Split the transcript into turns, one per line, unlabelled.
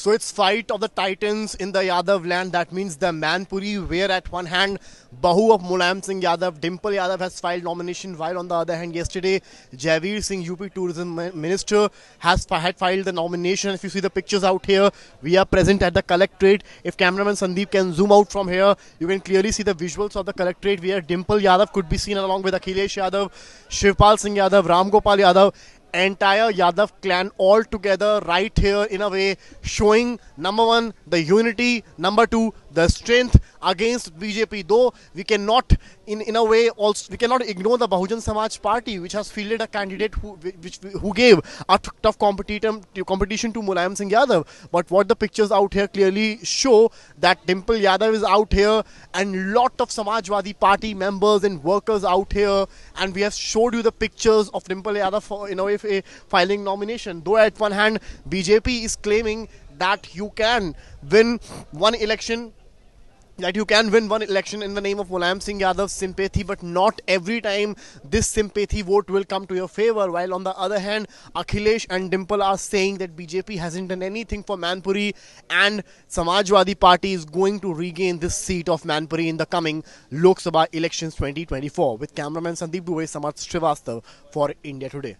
So it's fight of the titans in the Yadav land. That means the Mainpuri, where at one hand Bahu of Mulayam Singh Yadav, Dimple Yadav has filed nomination, while on the other hand, yesterday Jaiveer Singh, UP Tourism Minister, has had filed the nomination. If you see the pictures out here, we are present at the collectorate. If cameraman Sandeep can zoom out from here, you can clearly see the visuals of the collectorate where Dimple Yadav could be seen along with Akhilesh Yadav, Shivpal Singh Yadav, Ram Gopal Yadav, entire Yadav clan all together right here in a way showing number one the unity number two the strength against BJP though we cannot in in a way also we cannot ignore the Bahujan Samaj party which has fielded a candidate who which who gave a tough competition competition to Mulayam Singh Yadav. But what the pictures out here clearly show that Dimple Yadav is out here and lot of Samajwadi party members and workers out here. And we have showed you the pictures of Dimple Yadav for, in a way filing nomination. Though at one hand BJP is claiming that you can win one election that you can win one election in the name of Mulayam Singh Yadav's sympathy, but not every time this sympathy vote will come to your favor. While on the other hand, Akhilesh and Dimple are saying that BJP hasn't done anything for Mainpuri and Samajwadi Party is going to regain this seat of Mainpuri in the coming Lok Sabha elections 2024. With cameraman Sandeep Dubey, Samarth Srivastav for India Today.